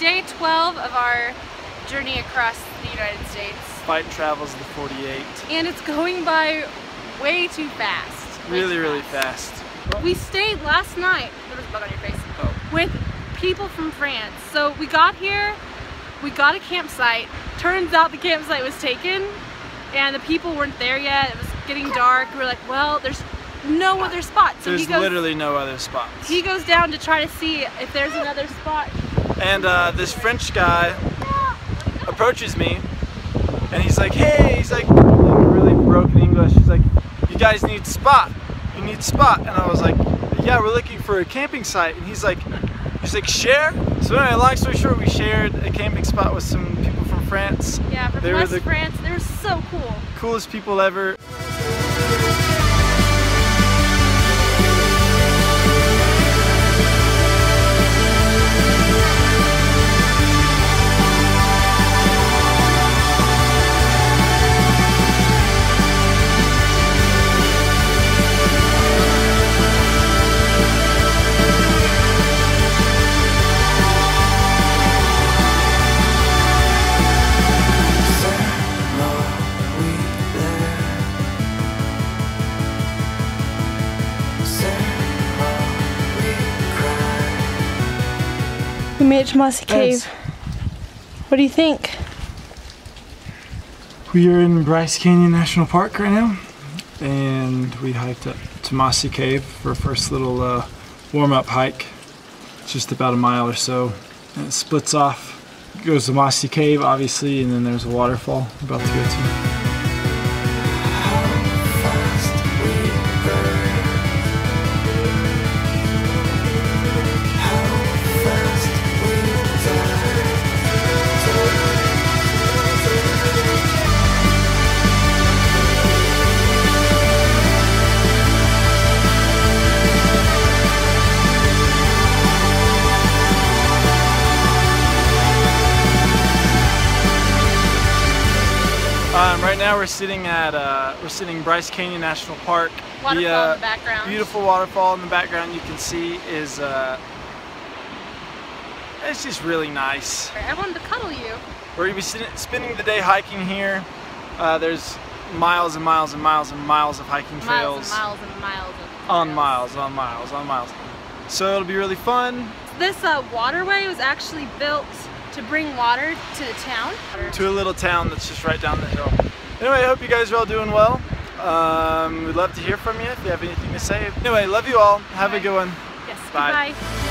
12 of our journey across the United States. Fite Travels the 48. And it's going by way too fast. Way Really, too really fast. fast. We stayed last night, there was a bug on your face, Oh. with people from France. So we got here, we got a campsite. Turns out the campsite was taken and the people weren't there yet. It was getting dark. We were like, well, there's no other ah, spot. So There's he goes, literally no other spots. he goes down to try to see if there's another spot. And uh, this French guy approaches me and he's like, hey, he's like, really broken English. He's like, you guys need spot. You need spot. And I was like, yeah, we're looking for a camping site. And he's like, he's like, share? So anyway, long story short, we shared a camping spot with some people from France. Yeah, from They West the- France. They were so cool. Coolest people ever. To Mossy Cave. What do you think? We are in Bryce Canyon National Park right now, and we hiked up to Mossy Cave for a first little uh, warm-up hike. It's just about a mile or so, and it splits off. Goes to Mossy Cave, obviously, and then there's a waterfall we're about to go to. Now we're sitting at uh, we're sitting Bryce Canyon National Park. Waterfall the, in uh, the background. Beautiful waterfall in the background you can see is uh, it's just really nice. I wanted to cuddle you. We're gonna be sit- spending the day hiking here. Uh, there's miles and miles and miles and miles of hiking trails. Miles and miles and miles of On miles, on miles, on miles. So it'll be really fun. This uh, waterway was actually built to bring water to the town. to a little town that's just right down the hill. Anyway, I hope you guys are all doing well. Um, we'd love to hear from you if you have anything to say. Anyway, love you all. Have a good one. Yes, Bye. goodbye.